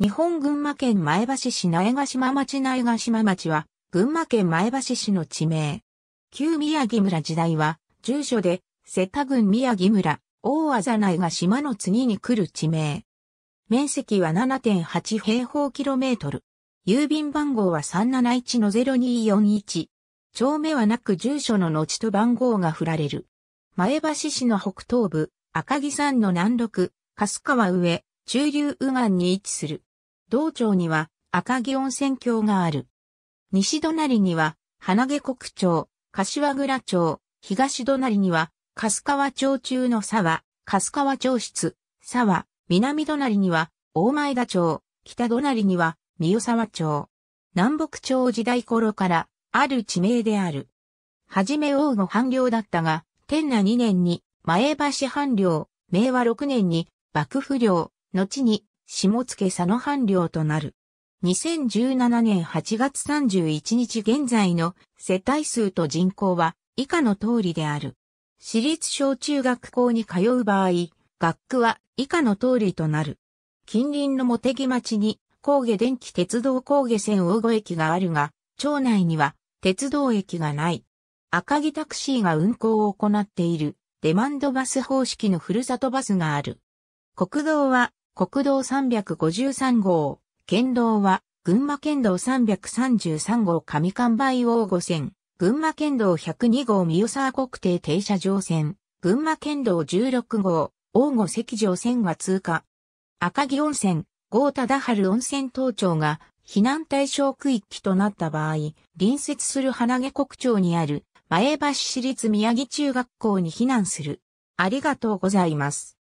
日本群馬県前橋市苗ヶ島町苗ヶ島町は、群馬県前橋市の地名。旧宮城村時代は、住所で、瀬田郡宮城村、大あざ苗が島の次に来る地名。面積は7.8平方キロメートル。郵便番号は371-0241。町目はなく住所の後と番号が振られる。前橋市の北東部、赤城山の南麓、粕川上、中流右岸に位置する。道町には赤城温泉郷がある。西隣には花毛国町、柏倉町、東隣には粕川町中の沢、粕川町室、沢、南隣には大前田町、北隣には三代沢町。南北朝時代頃からある地名である。はじめ王の藩領だったが、天那2年に前橋藩領、明和6年に幕府領、後に下付佐野藩領となる。2017年8月31日現在の世帯数と人口は以下の通りである。私立小中学校に通う場合、学区は以下の通りとなる。近隣の茂木町に高下電気鉄道高下線大御駅があるが、町内には鉄道駅がない。赤城タクシーが運行を行っているデマンドバス方式のふるさとバスがある。国道は国道353号、県道は、群馬県道333号上関梅王五線、群馬県道102号三代沢国定停車場線、群馬県道16号、王御石城線が通過。赤城温泉、郷忠春温泉東町が避難対象区域となった場合、隣接する花毛国町にある前橋市立宮城中学校に避難する。ありがとうございます。